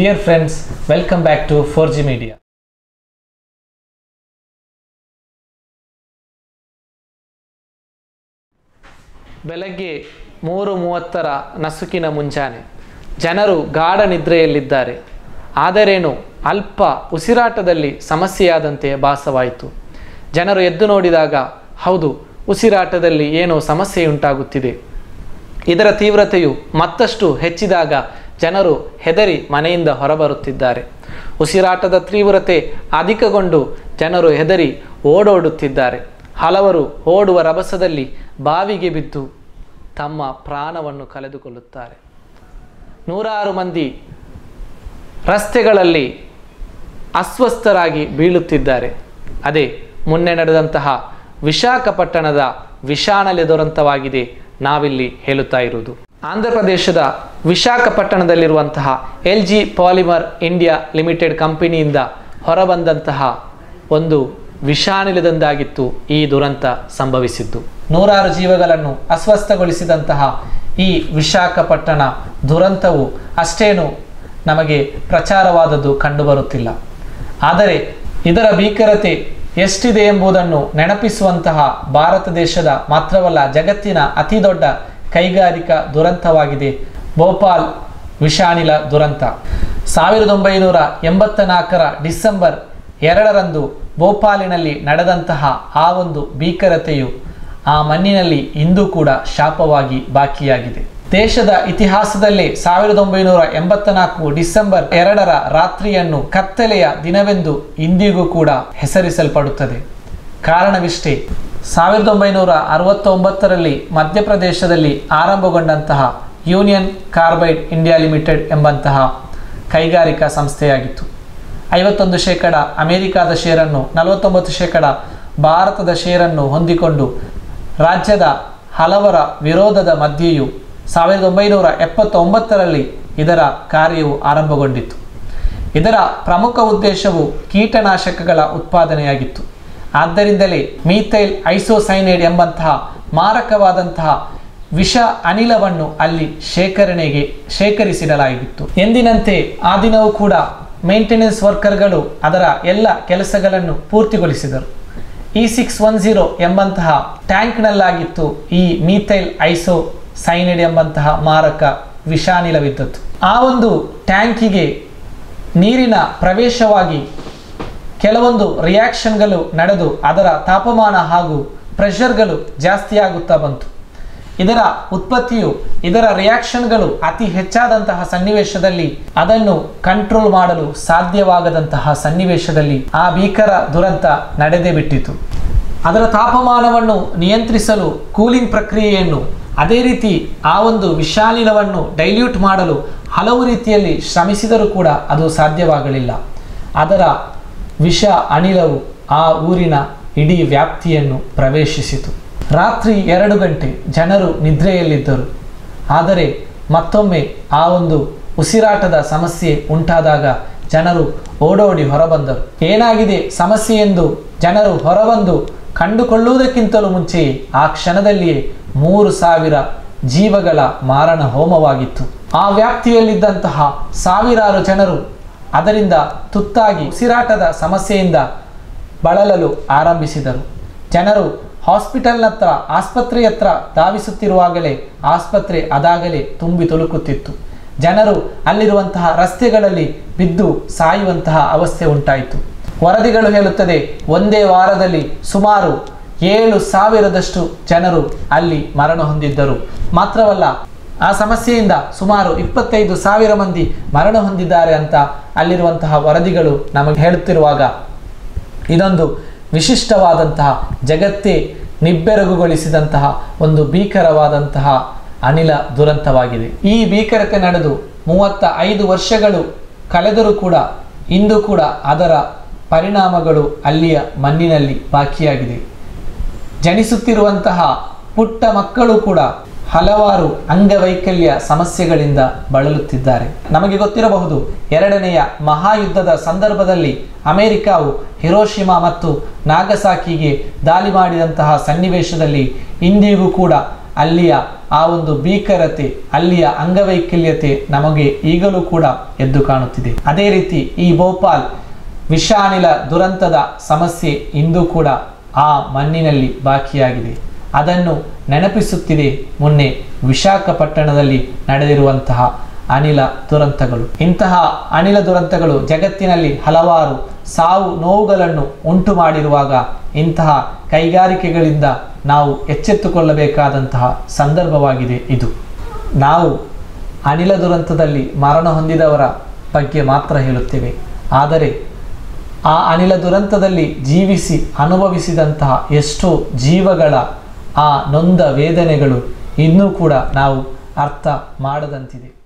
Dear friends, welcome back to 4G Media. ಬೆಳಗ್ಗೆ ಮೂರು ಮೂವತ್ತರ ನಸುಕಿನ ಮುಂಜಾನೆ. ಜನರು ಗಾಢ ನಿದ್ರೆಯಲ್ಲಿದ್ದಾರೆ. ಆದರೇನು ಅಲ್ಪ ಉಸಿರಾಟದಲ್ಲಿ ಸಮಸ್ಯೆಯಾದಂತೆ ಭಾಸವಾಯಿತು. ಜನರು ಎದ್ದು ನೋಡಿದಾಗ ಹೌದು ಉಸಿರಾಟದಲ್ಲಿ ಏನೋ ಸಮಸ್ಯೆಯುಂಟಾಗುತ್ತಿದೆ. ಇದರ ತೀವ್ರತೆಯು ಮತ್ತಷ್ಟು ಹೆಚ್ಚಿದಾಗ ಜನರು ಹೆದರಿ ಮನೆಯಿಂದ ಹೊರಬರುತ್ತಿದ್ದಾರೆ. ಉಸಿರಾಟದ ತೀವ್ರತೆ ಅಧಿಕಗೊಂಡು ಜನರು ಹೆದರಿ ಓಡೋಡುತ್ತಿದ್ದಾರೆ. ಹಲವರು ಓಡುವ ರಭಸದಲ್ಲಿ ಬಾವಿಗೆ ಬಿದ್ದು ತಮ್ಮ ಪ್ರಾಣವನ್ನು ಕಳೆದುಕೊಳ್ಳುತ್ತಾರೆ. ನೂರಾರು ಮಂದಿ ರಸ್ತೆಗಳಲ್ಲಿ ಅಸ್ವಸ್ಥರಾಗಿ ಬೀಳುತ್ತಿದ್ದಾರೆ. ಅದೇ, ಮೊನ್ನೆ ನಡೆದಂತಹ ವಿಶಾಖಪಟ್ಟಣದ ವಿಷಾಣಲೆ ದುರಂತವಾಗಿದೆ ನಾವಿಲ್ಲಿ ಹೇಳುತ್ತಾ ಇರುವುದು. ಆಂಧ್ರ ಪ್ರದೇಶದ ವಿಶಾಖಪಟ್ಟಣದಲ್ಲಿರುವಂತಹ L G polymer India limited ಕಂಪನಿಯಿಂದ ಹೊರಬಂದಂತಹ ಒಂದು ವಿಷಾನಿಲದಂದಾಗಿತ್ತು ಈ ದುರಂತ ಸಂಭವಿಸಿದ್ದು. ನೂರಾರು ಜೀವಗಳನ್ನು ಅಸ್ವಸ್ಥಗೊಳಿಸಿದಂತಹ ಈ ವಿಶಾಖಪಟ್ಟಣ ದುರಂತವು ಅಷ್ಟೇನು ನಮಗೆ ಪ್ರಚಾರವಾದದ್ದು ಕಂಡುಬರುತ್ತಿಲ್ಲ. ಆದರೆ ಇದರ ಭೀಕರತೆ ಎಷ್ಟಿದೆ ಎಂಬುದನ್ನು ನೆನಪಿಸುವಂತಹ ಭಾರತ ದೇಶದ ಮಾತ್ರವಲ್ಲ, ಜಗತ್ತಿನ ಅತಿ ದೊಡ್ಡ ಕೈಗಾರಿಕಾ ದುರಂತವಾಗಿದೆ. ಭೋಪಾಲ್ ವಿಷಾನಿಲ ದುರಂತ. ಸಾವಿರದ ಒಂಬೈನೂರ ಎಂಬತ್ತ ನಾಲ್ಕರ ಡಿಸೆಂಬರ್ ಎರಡರಂದು ಭೋಪಾಲಿನಲ್ಲಿ ನಡೆದಂತಹ ಆ ಒಂದು ಭೀಕರತೆಯು ಆ ಮಣ್ಣಿನಲ್ಲಿ ಇಂದು ಕೂಡ ಶಾಪವಾಗಿ ಬಾಕಿಯಾಗಿದೆ. ದೇಶದ ಇತಿಹಾಸದಲ್ಲೇ ಸಾವಿರದ ಒಂಬೈನೂರ ಎಂಬತ್ತ ನಾಲ್ಕು ಡಿಸೆಂಬರ್ ಎರಡರ ರಾತ್ರಿಯನ್ನು ಕತ್ತಲೆಯ ದಿನವೆಂದು ಇಂದಿಗೂ ಕೂಡ ಹೆಸರಿಸಲ್ಪಡುತ್ತದೆ. ಕಾರಣವಿಷ್ಟೇ ಸಾವಿರದ ಒಂಬೈನೂರ ಅರವತ್ತೊಂಬತ್ತರಲ್ಲಿ ಮಧ್ಯಪ್ರದೇಶದಲ್ಲಿ ಆರಂಭಗೊಂಡಂತಹ ಯೂನಿಯನ್ ಕಾರ್ಬೈಡ್ ಇಂಡಿಯಾ ಲಿಮಿಟೆಡ್ ಎಂಬಂತಹ ಕೈಗಾರಿಕಾ ಸಂಸ್ಥೆಯಾಗಿತ್ತು. ಐವತ್ತೊಂದು ಶೇಕಡ ಅಮೆರಿಕಾದ ಷೇರನ್ನು ನಲವತ್ತೊಂಬತ್ತು ಶೇಕಡ ಭಾರತದ ಷೇರನ್ನು ಹೊಂದಿಕೊಂಡು ರಾಜ್ಯದ ಹಲವರ ವಿರೋಧದ ಮಧ್ಯೆಯೂ ಸಾವಿರದ ಒಂಬೈನೂರ ಎಪ್ಪತ್ತೊಂಬತ್ತರಲ್ಲಿ ಇದರ ಕಾರ್ಯವು ಆರಂಭಗೊಂಡಿತು ಇದರ ಪ್ರಮುಖ ಉದ್ದೇಶವು ಕೀಟನಾಶಕಗಳ ಉತ್ಪಾದನೆಯಾಗಿತ್ತು. ಆದ್ದರಿಂದಲೇ ಮೀಥೈಲ್ ಐಸೋಸೈನೈಡ್ ಎಂಬಂತಹ ಮಾರಕವಾದಂತಹ ವಿಷ ಅನಿಲವನ್ನು ಅಲ್ಲಿ ಶೇಖರಣೆಗೆ ಶೇಖರಿಸಿಡಲಾಗಿತ್ತು. ಎಂದಿನಂತೆ ಆ ದಿನವೂ ಕೂಡ ಮೇಂಟೆನೆನ್ಸ್ ವರ್ಕರ್ಗಳು ಅದರ ಎಲ್ಲ ಕೆಲಸಗಳನ್ನು ಪೂರ್ತಿಗೊಳಿಸಿದರು. ಇ ಸಿಕ್ಸ್ ಒನ್ ಝೀರೋ ಎಂಬಂತಹ ಟ್ಯಾಂಕ್ನಲ್ಲಾಗಿತ್ತು ಈ ಮೀಥೈಲ್ ಐಸೋ ಸೈನೈಡ್ ಎಂಬಂತಹ ಮಾರಕ ವಿಷಾನಿಲವಿದ್ದದ್ದು ಆ ಒಂದು ಟ್ಯಾಂಕಿಗೆ ನೀರಿನ ಪ್ರವೇಶವಾಗಿ ಕೆಲವೊಂದು ರಿಯಾಕ್ಷನ್ಗಳು ನಡೆದು ಅದರ ತಾಪಮಾನ ಹಾಗೂ ಪ್ರೆಷರ್ಗಳು ಜಾಸ್ತಿಯಾಗುತ್ತಾ ಬಂತು. ಇದರ ಉತ್ಪತ್ತಿಯು, ಇದರ ರಿಯಾಕ್ಷನ್ಗಳು ಅತಿ ಹೆಚ್ಚಾದಂತಹ ಸನ್ನಿವೇಶದಲ್ಲಿ ಅದನ್ನು ಕಂಟ್ರೋಲ್ ಮಾಡಲು ಸಾಧ್ಯವಾಗದಂತಹ ಸನ್ನಿವೇಶದಲ್ಲಿ ಆ ಭೀಕರ ದುರಂತ ನಡೆದೇ ಬಿಟ್ಟಿತು. ಅದರ ತಾಪಮಾನವನ್ನು ನಿಯಂತ್ರಿಸಲು ಕೂಲಿಂಗ್ ಪ್ರಕ್ರಿಯೆಯನ್ನು ಅದೇ ರೀತಿ ಆ ಒಂದು ವಿಷಾನಿಲವನ್ನು ಡೈಲ್ಯೂಟ್ ಮಾಡಲು ಹಲವು ರೀತಿಯಲ್ಲಿ ಶ್ರಮಿಸಿದರೂ ಕೂಡ ಅದು ಸಾಧ್ಯವಾಗಲಿಲ್ಲ. ಅದರ ವಿಷ ಅನಿಲವು ಆ ಊರಿನ ಇಡೀ ವ್ಯಾಪ್ತಿಯನ್ನು ಪ್ರವೇಶಿಸಿತು. ರಾತ್ರಿ ಎರಡು ಗಂಟೆ ಜನರು ನಿದ್ರೆಯಲ್ಲಿದ್ದರು. ಆದರೆ ಮತ್ತೊಮ್ಮೆ ಆ ಒಂದು ಉಸಿರಾಟದ ಸಮಸ್ಯೆ ಉಂಟಾದಾಗ ಜನರು ಓಡೋಡಿ ಹೊರಬಂದರು. ಏನಾಗಿದೆ ಸಮಸ್ಯೆ ಎಂದು ಜನರು ಹೊರಬಂದು ಕಂಡುಕೊಳ್ಳುವುದಕ್ಕಿಂತಲೂ ಮುಂಚೆಯೇ ಆ ಕ್ಷಣದಲ್ಲಿಯೇ ಮೂರು ಸಾವಿರ ಜೀವಗಳ ಮಾರಣ ಹೋಮವಾಗಿತ್ತು. ಆ ವ್ಯಾಪ್ತಿಯಲ್ಲಿದ್ದಂತಹ ಸಾವಿರಾರು ಜನರು ಅದರಿಂದ ತುತ್ತಾಗಿ ಉಸಿರಾಟದ ಸಮಸ್ಯೆಯಿಂದ ಬಳಲಲು ಆರಂಭಿಸಿದರು. ಜನರು ಹಾಸ್ಪಿಟಲ್ನತ್ರ, ಆಸ್ಪತ್ರೆಯತ್ರ ಧಾವಿಸುತ್ತಿರುವಾಗಲೇ ಆಸ್ಪತ್ರೆ ಅದಾಗಲೇ ತುಂಬಿ ತುಳುಕುತ್ತಿತ್ತು. ಜನರು ಅಲ್ಲಿರುವಂತಹ ರಸ್ತೆಗಳಲ್ಲಿ ಬಿದ್ದು ಸಾಯುವಂತಹ ಅವಸ್ಥೆ ಉಂಟಾಯಿತು. ವರದಿಗಳು ಹೇಳುತ್ತದೆ, ಒಂದೇ ವಾರದಲ್ಲಿ ಸುಮಾರು ಏಳು ಸಾವಿರದಷ್ಟು ಜನರು ಅಲ್ಲಿ ಮರಣ ಹೊಂದಿದ್ದರು. ಮಾತ್ರವಲ್ಲ ಆ ಸಮಸ್ಯೆಯಿಂದ ಸುಮಾರು ಇಪ್ಪತ್ತೈದು ಸಾವಿರ ಮಂದಿ ಮರಣ ಹೊಂದಿದ್ದಾರೆ ಅಂತ ಅಲ್ಲಿರುವಂತಹ ವರದಿಗಳು ನಮಗೆ ಹೇಳುತ್ತಿರುವಾಗ ಇದೊಂದು ವಿಶಿಷ್ಟವಾದಂತಹ ಜಗತ್ತೇ ನಿಬ್ಬೆರಗುಗೊಳಿಸಿದಂತಹ ಒಂದು ಭೀಕರವಾದಂತಹ ಅನಿಲ ದುರಂತವಾಗಿದೆ. ಈ ಭೀಕರತೆ ನಡೆದು ಮೂವತ್ತ ಐದು ವರ್ಷಗಳು ಕಳೆದರೂ ಕೂಡ ಇಂದು ಕೂಡ ಅದರ ಪರಿಣಾಮಗಳು ಅಲ್ಲಿಯ ಮಣ್ಣಿನಲ್ಲಿ ಬಾಕಿಯಾಗಿದೆ. ಜನಿಸುತ್ತಿರುವಂತಹ ಪುಟ್ಟ ಮಕ್ಕಳು ಕೂಡ ಹಲವಾರು ಅಂಗವೈಕಲ್ಯ ಸಮಸ್ಯೆಗಳಿಂದ ಬಳಲುತ್ತಿದ್ದಾರೆ. ನಮಗೆ ಗೊತ್ತಿರಬಹುದು, ಎರಡನೆಯ ಮಹಾಯುದ್ಧದ ಸಂದರ್ಭದಲ್ಲಿ ಅಮೆರಿಕಾವು ಹಿರೋಶಿಮಾ ಮತ್ತು ನಾಗಸಾಕಿಗೆ ದಾಳಿ ಮಾಡಿದಂತಹ ಸನ್ನಿವೇಶದಲ್ಲಿ ಇಂದಿಗೂ ಕೂಡ ಅಲ್ಲಿಯ ಆ ಒಂದು ಭೀಕರತೆ, ಅಲ್ಲಿಯ ಅಂಗವೈಕಲ್ಯತೆ ನಮಗೆ ಈಗಲೂ ಕೂಡ ಎದ್ದು ಕಾಣುತ್ತಿದೆ. ಅದೇ ರೀತಿ ಈ ಭೋಪಾಲ್ ವಿಷಾನಿಲ ದುರಂತದ ಸಮಸ್ಯೆ ಇಂದು ಕೂಡ ಆ ಮಣ್ಣಿನಲ್ಲಿ ಬಾಕಿಯಾಗಿದೆ. ಅದನ್ನು ನೆನಪಿಸುತ್ತಿದೆ ಮೊನ್ನೆ ವಿಶಾಖಪಟ್ಟಣದಲ್ಲಿ ನಡೆದಿರುವಂತಹ ಅನಿಲ ದುರಂತಗಳು. ಇಂತಹ ಅನಿಲ ದುರಂತಗಳು ಜಗತ್ತಿನಲ್ಲಿ ಹಲವಾರು ಸಾವು ನೋವುಗಳನ್ನು ಉಂಟು ಮಾಡಿರುವಾಗ ಇಂತಹ ಕೈಗಾರಿಕೆಗಳಿಂದ ನಾವು ಎಚ್ಚೆತ್ತುಕೊಳ್ಳಬೇಕಾದಂತಹ ಸಂದರ್ಭವಾಗಿದೆ ಇದು. ನಾವು ಅನಿಲ ದುರಂತದಲ್ಲಿ ಮರಣ ಹೊಂದಿದವರ ಬಗ್ಗೆ ಮಾತ್ರ ಹೇಳುತ್ತೇವೆ. ಆದರೆ ಆ ಅನಿಲ ದುರಂತದಲ್ಲಿ ಜೀವಿಸಿ ಅನುಭವಿಸಿದಂತಹ ಎಷ್ಟೋ ಜೀವಗಳ ಆ ನೊಂದ ವೇದನೆಗಳು ಇನ್ನೂ ಕೂಡ ನಾವು ಅರ್ಥ ಮಾಡದಂತಿದೆ.